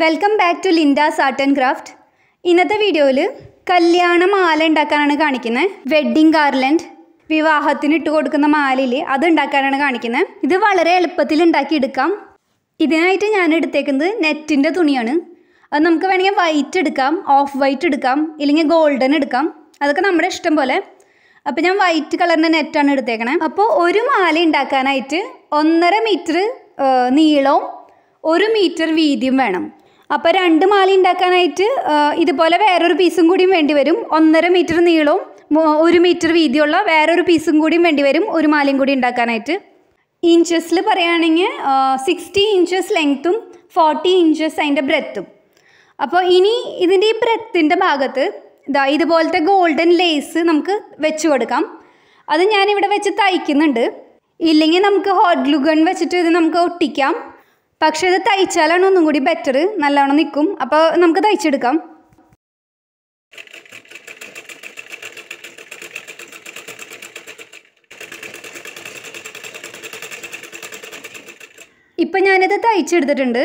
Welcome back to Linda's art and craft ഇന്നത്തെ വീഡിയോയിൽ കല്യാണ മാല ഉണ്ടാക്കാനാണ് കാണിക്കുന്നത്. വെഡ്ഡിങ് ഗാർലൻഡ് വിവാഹത്തിന് ഇട്ട് കൊടുക്കുന്ന മാലയിൽ അത് ഉണ്ടാക്കാനാണ് കാണിക്കുന്നത്. ഇത് വളരെ എളുപ്പത്തിൽ ഉണ്ടാക്കിയെടുക്കാം ഇതിനായിട്ട് ഞാൻ എടുത്തേക്കുന്നത് നെറ്റിന്റെ തുണിയാണ്. അത് നമുക്ക് വേണമെങ്കിൽ വൈറ്റ് എടുക്കാം ഓഫ് വൈറ്റ് എടുക്കാം ഇല്ലെങ്കിൽ ഗോൾഡൻ എടുക്കാം. അതൊക്കെ നമ്മുടെ ഇഷ്ടം പോലെ. അപ്പോൾ ഞാൻ വൈറ്റ് കളറിന്റെ നെറ്റാണ് എടുത്തേക്കണേ. അപ്പോൾ ഒരു മാല ഉണ്ടാക്കാനായിട്ട് ഒന്നര മീറ്റർ നീളവും ഒരു മീറ്റർ വീതിയും വേണം. അപ്പോൾ രണ്ട് മാല ഉണ്ടാക്കാനായിട്ട് ഇതുപോലെ വേറൊരു പീസും കൂടിയും വേണ്ടി വരും. ഒന്നര മീറ്റർ നീളവും ഒരു മീറ്റർ വീതിയുള്ള വേറൊരു പീസും കൂടിയും വേണ്ടി വരും ഒരു മാലയും കൂടി ഉണ്ടാക്കാനായിട്ട് ഇഞ്ചസിൽ പറയുകയാണെങ്കിൽ സിക്സ്റ്റി ഇഞ്ചസ് ലെങ്ത്തും ഫോർട്ടി ഇഞ്ചസ് അതിന്റെ ബ്രെത്തും അപ്പോൾ ഇനി ഇതിന്റെ ഈ ബ്രെത്തിന്റെ ഭാഗത്ത് ഇതാ ഇതുപോലത്തെ ഗോൾഡൻ ലേസ് നമുക്ക് വെച്ച് കൊടുക്കാം. അത് ഞാനിവിടെ വെച്ച് തയ്ക്കുന്നുണ്ട്. ഇല്ലെങ്കിൽ നമുക്ക് ഹോട്ട് ഗ്ലൂ ഗൺ വെച്ചിട്ട് ഇത് നമുക്ക് ഒട്ടിക്കാം. പക്ഷേ ഇത് തയ്ച്ചാലാണ് ഒന്നും കൂടി ബെറ്റർ നല്ലവണ്ണം നിൽക്കും. അപ്പോൾ നമുക്ക് തയ്ച്ചെടുക്കാം. ഇപ്പം ഞാനിത് തയ്ച്ചെടുത്തിട്ടുണ്ട്.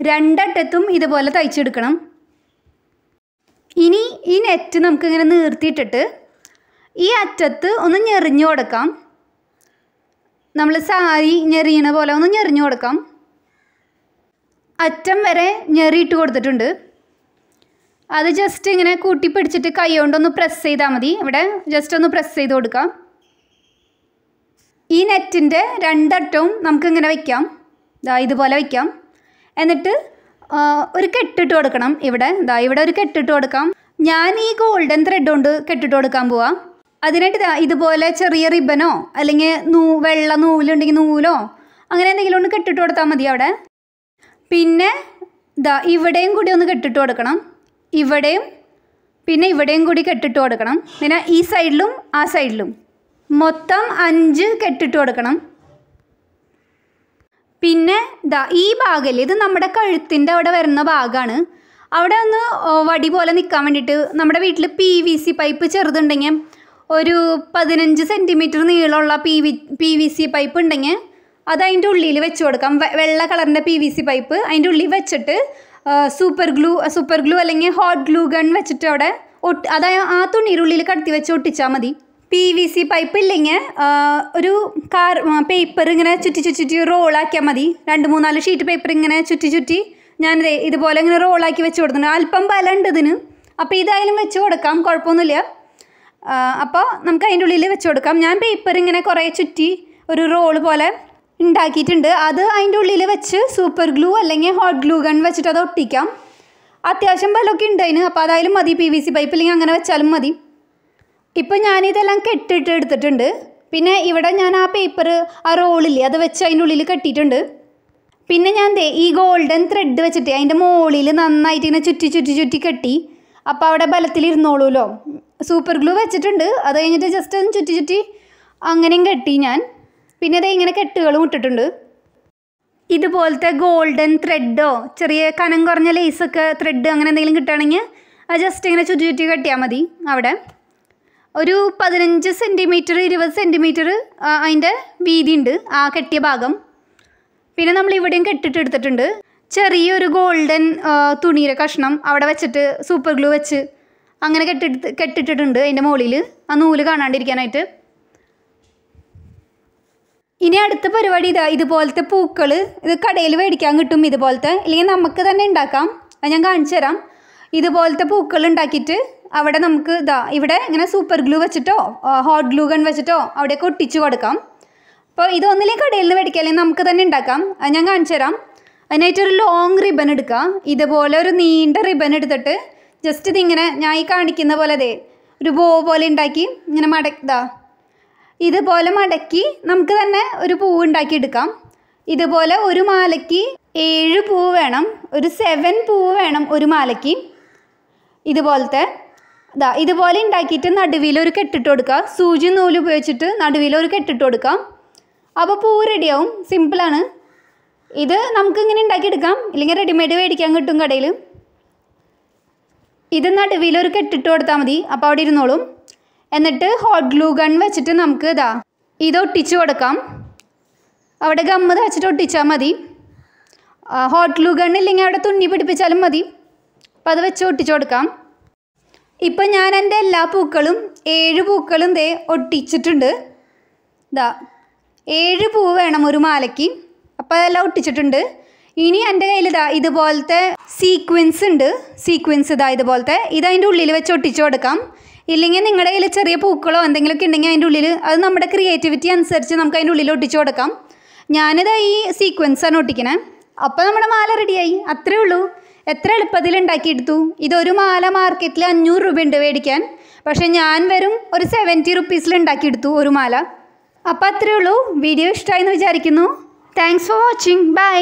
രണ്ടറ്റത്തും ഇതുപോലെ തയ്ച്ചെടുക്കണം. ഇനി ഈ നെറ്റ് നമുക്കിങ്ങനെ നീർത്തിയിട്ടിട്ട് ഈ അറ്റത്ത് ഒന്ന് ഞെറിഞ്ഞു കൊടുക്കാം. നമ്മൾ സാരി ഞെറിയണ പോലെ ഒന്ന് ഞെറിഞ്ഞു കൊടുക്കാം. അറ്റം വരെ ഞെറിയിട്ട് കൊടുത്തിട്ടുണ്ട്. അത് ജസ്റ്റ് ഇങ്ങനെ കൂട്ടി പിടിച്ചിട്ട് കൈ കൊണ്ടൊന്ന് പ്രസ് ചെയ്താൽ മതി. ഇവിടെ ജസ്റ്റ് ഒന്ന് പ്രസ് ചെയ്ത് കൊടുക്കാം. ഈ നെറ്റിന്റെ രണ്ടറ്റവും നമുക്കിങ്ങനെ വയ്ക്കാം ഇതാ ഇതുപോലെ വയ്ക്കാം എന്നിട്ട് ഒരു കെട്ടിട്ട് കൊടുക്കണം ഇവിടെ. ഇതാ ഇവിടെ ഒരു കെട്ടിട്ട് കൊടുക്കാം. ഞാൻ ഈ ഗോൾഡൻ ത്രെഡ് കൊണ്ട് കെട്ടിട്ട് കൊടുക്കാൻ പോവാം. അതിനായിട്ട് ഇതാ ഇതുപോലെ ചെറിയ റിബനോ അല്ലെങ്കിൽ നൂ വെള്ള നൂലുണ്ടെങ്കിൽ നൂലോ അങ്ങനെ എന്തെങ്കിലും ഒന്ന് കെട്ടിട്ട് കൊടുത്താൽ മതി അവിടെ. പിന്നെ ഇതാ ഇവിടെയും കൂടി ഒന്ന് കെട്ടിട്ട് കൊടുക്കണം. ഇവിടെയും പിന്നെ ഇവിടെയും കൂടി കെട്ടിട്ട് കൊടുക്കണം. പിന്നെ ഈ സൈഡിലും ആ സൈഡിലും. മൊത്തം അഞ്ച് കെട്ടിട്ട് കൊടുക്കണം. പിന്നെ ഇതാ ഈ ഭാഗിൽ ഇത് നമ്മുടെ കഴുത്തിന്റെ അവിടെ വരുന്ന ഭാഗമാണ് അവിടെ ഒന്ന് വടി പോലെ നിൽക്കാൻ വേണ്ടിയിട്ട് നമ്മുടെ വീട്ടിൽ പി വി സി പൈപ്പ് ചെറുതുണ്ടെങ്കിൽ ഒരു പതിനഞ്ച് സെന്റിമീറ്റർ നീളമുള്ള P V P V C pipe ഉണ്ടെങ്കിൽ അത് അതിന്റെ ഉള്ളിൽ വെച്ച് കൊടുക്കാം. വെള്ള കളറിന്റെ പി വി സി പൈപ്പ് അതിന്റെ ഉള്ളിൽ വെച്ചിട്ട് സൂപ്പർ ഗ്ലൂ സൂപ്പർ ഗ്ലൂ അല്ലെങ്കിൽ ഹോട്ട് ഗ്ലൂ ഗൺ വെച്ചിട്ട് അവിടെ ഒട്ടി അതായത് ആ തുണിയുടെ ഉള്ളിൽ കടത്തി വെച്ച് ഒട്ടിച്ചാൽ മതി. പി വി സി പൈപ്പ് ഇല്ലെങ്കിൽ ഒരു കാർ പേപ്പർ ഇങ്ങനെ ചുറ്റി ചുറ്റി റോളാക്കിയാൽ മതി. രണ്ട് മൂന്നാൽ ഷീറ്റ് പേപ്പർ ഇങ്ങനെ ചുറ്റി ചുറ്റി ഞാൻ ഇതുപോലെ ഇങ്ങനെ റോളാക്കി വെച്ച് കൊടുത്തിട്ടുണ്ട്. അല്പം ബലം ഉണ്ട് ഇതിന്. അപ്പോൾ ഇതായാലും വെച്ച് കൊടുക്കാം കുഴപ്പമൊന്നുമില്ല. അപ്പോൾ നമുക്ക് അതിന്റെ ഉള്ളിൽ വെച്ച് കൊടുക്കാം. ഞാൻ പേപ്പർ ഇങ്ങനെ കുറേ ചുറ്റി ഒരു റോൾ പോലെ ഉണ്ടാക്കിയിട്ടുണ്ട്. അത് അതിന്റെ ഉള്ളിൽ വെച്ച് സൂപ്പർ ഗ്ലൂ അല്ലെങ്കിൽ ഹോട്ട് ഗ്ലൂ ഗൺ വെച്ചിട്ട് അത് ഒട്ടിക്കാം. അത്യാവശ്യം ബലമൊക്കെ ഉണ്ട് അതിന്. അപ്പോൾ അതായാലും മതി. പി വി സി പൈപ്പ് അല്ലെങ്കിൽ അങ്ങനെ വെച്ചാലും മതി. ഇപ്പം ഞാനിതെല്ലാം കെട്ടിട്ട് എടുത്തിട്ടുണ്ട്. പിന്നെ ഇവിടെ ഞാൻ ആ പേപ്പർ ആ റോളില്ലേ അത് വെച്ച് അതിന്റെ ഉള്ളിൽ കെട്ടിയിട്ടുണ്ട്. പിന്നെ ഞാൻ ദേ ഈ ഗോൾഡൻ ത്രെഡ് വെച്ചിട്ട് അതിന്റെ മുകളിൽ നന്നായിട്ട് ഇങ്ങനെ ചുറ്റി ചുറ്റി ചുറ്റി കെട്ടി. അപ്പോൾ അവിടെ ബലത്തിലിരുന്നോളൂല്ലോ സൂപ്പർ ഗ്ലൂ വെച്ചിട്ടുണ്ട്. അത് കഴിഞ്ഞിട്ട് ജസ്റ്റ് ഒന്ന് ചുറ്റി ചുറ്റി അങ്ങനെയും കെട്ടി ഞാൻ. പിന്നെ ദേ ഇങ്ങനെ കെട്ടുകളും ഇട്ടിട്ടുണ്ട്. ഇതുപോലത്തെ ഗോൾഡൻ ത്രെഡോ ചെറിയ കനം കുറഞ്ഞ ലേസൊക്കെ ത്രെഡ് അങ്ങനെ എന്തെങ്കിലും കിട്ടുകയാണെങ്കിൽ അത് ജസ്റ്റ് ഇങ്ങനെ ചുറ്റി ചുറ്റി കെട്ടിയാൽ മതി അവിടെ. ഒരു പതിനഞ്ച് സെന്റിമീറ്റർ ഇരുപത് സെന്റിമീറ്റർ അതിന്റെ വീതി ഉണ്ട് ആ കെട്ടിയ ഭാഗം. പിന്നെ നമ്മൾ ഇവിടെയും കെട്ടിട്ട് എടുത്തിട്ടുണ്ട്. ചെറിയൊരു ഗോൾഡൻ തുണിയുടെ കഷ്ണം അവിടെ വെച്ചിട്ട് സൂപ്പർ ഗ്ലൂ വെച്ച് അങ്ങനെ കെട്ടിട്ട് കെട്ടിട്ടിട്ടുണ്ട് അതിന്റെ മുകളിൽ. ആ നൂൽ കാണാണ്ടിരിക്കാനായിട്ട്. ഇനി അടുത്ത പരിപാടി ഇതാ ഇതുപോലത്തെ പൂക്കൾ ഇത് കടയിൽ മേടിക്കാൻ കിട്ടും ഇതുപോലത്തെ. ഇല്ലെങ്കിൽ നമുക്ക് തന്നെ ഉണ്ടാക്കാം. അത് ഞാൻ കാണിച്ചു തരാം. ഇതുപോലത്തെ പൂക്കൾ ഉണ്ടാക്കിയിട്ട് അവിടെ നമുക്ക് ഇതാ ഇവിടെ ഇങ്ങനെ സൂപ്പർ ഗ്ലൂ വെച്ചിട്ടോ ഹോട്ട് ഗ്ലൂ ഗൺ വെച്ചിട്ടോ അവിടെയൊക്കെ ഒട്ടിച്ചു കൊടുക്കാം. അപ്പോൾ ഇതൊന്നില്ലെങ്കിൽ കടയിൽ നിന്ന് മേടിക്കാം അല്ലെങ്കിൽ നമുക്ക് തന്നെ ഉണ്ടാക്കാം. അത് ഞാൻ കാണിച്ചു തരാം. അതിനായിട്ട് ഒരു ലോങ് റിബൺ എടുക്കുക ഇതുപോലെ ഒരു നീണ്ട റിബൺ എടുത്തിട്ട് ജസ്റ്റ് ഇതിങ്ങനെ ഞാൻ ഈ കാണിക്കുന്ന പോലെ അതെ ഒരു ബോ പോലെ ഉണ്ടാക്കി ഇങ്ങനെ മടക്കിതാ ഇതുപോലെ മടക്കി നമുക്ക് തന്നെ ഒരു പൂവ് ഉണ്ടാക്കിയെടുക്കാം. ഇതുപോലെ ഒരു മാലയ്ക്ക് ഏഴ് പൂവ് വേണം. ഒരു സെവൻ പൂവ് വേണം ഒരു മാലയ്ക്ക്. ഇതുപോലത്തെ ഇതാ ഇതുപോലെ ഉണ്ടാക്കിയിട്ട് നടുവിലൊരു കെട്ടിട്ട് കൊടുക്കുക സൂചി നൂൽ ഉപയോഗിച്ചിട്ട് നടുവിലൊരു കെട്ടിട്ട് കൊടുക്കാം. അപ്പോൾ പൂ റെഡിയാവും സിമ്പിളാണ് ഇത് നമുക്ക് ഇങ്ങനെ ഉണ്ടാക്കിയെടുക്കാം. ഇല്ലെങ്കിൽ റെഡിമെയ്ഡ് മേടിക്കാൻ കിട്ടും കടയിൽ ഇത് നടുവിലൊരു കെട്ടിട്ട് കൊടുത്താൽ മതി. അപ്പോൾ അവിടെ ഇരുന്നോളും. എന്നിട്ട് ഹോട്ട് ഗ്ലൂ ഗൺ വെച്ചിട്ട് നമുക്ക് ഇതാ ഇത് ഒട്ടിച്ച് കൊടുക്കാം. അവിടെ ഗമ്മ് തച്ചിട്ട് ഒട്ടിച്ചാൽ മതി. ഹോട്ട് ഗ്ലൂ ഗൺ ഇല്ലെങ്കിൽ അവിടെ തുന്നി പിടിപ്പിച്ചാലും മതി. അപ്പം അത് വെച്ച് ഒട്ടിച്ച് കൊടുക്കാം. ഇപ്പം ഞാൻ എന്റെ എല്ലാ പൂക്കളും ഏഴ് പൂക്കളും ദേ ഒട്ടിച്ചിട്ടുണ്ട്. ഇതാ ഏഴ് പൂ വേണം ഒരു മാലയ്ക്ക്. അപ്പോൾ അതെല്ലാം ഒട്ടിച്ചിട്ടുണ്ട്. ഇനി എന്റെ കയ്യിൽ ഇതാ ഇതുപോലത്തെ സീക്വൻസ് ഉണ്ട്. സീക്വൻസ് ഇതാ ഇതുപോലത്തെ. ഇതതിന്റെ ഉള്ളിൽ വെച്ച് ഒട്ടിച്ചു കൊടുക്കാം. ഇല്ലെങ്കിൽ നിങ്ങളുടെ കയ്യിൽ ചെറിയ പൂക്കളോ എന്തെങ്കിലുമൊക്കെ ഉണ്ടെങ്കിൽ അതിന്റെ ഉള്ളിൽ അത് നമ്മുടെ ക്രിയേറ്റിവിറ്റി അനുസരിച്ച് നമുക്ക് അതിന്റെ ഉള്ളിൽ ഒട്ടിച്ചു കൊടുക്കാം. ഞാനിത് ഈ സീക്വൻസാണ് ഒട്ടിക്കണേ. അപ്പോൾ നമ്മുടെ മാല റെഡിയായി അത്രേ ഉള്ളൂ. എത്ര എളുപ്പത്തിൽ ഉണ്ടാക്കിയെടുത്തു? ഇതൊരു മാല മാർക്കറ്റിൽ അഞ്ഞൂറ് രൂപ ഉണ്ട് മേടിക്കാൻ. പക്ഷേ ഞാൻ വരും ഒരു സെവന്റി റുപ്പീസിൽ ഉണ്ടാക്കിയെടുത്തു ഒരു മാല. അപ്പോൾ അത്രേ ഉള്ളൂ. വീഡിയോ ഇഷ്ടമായി എന്ന് വിചാരിക്കുന്നു. Thanks for watching bye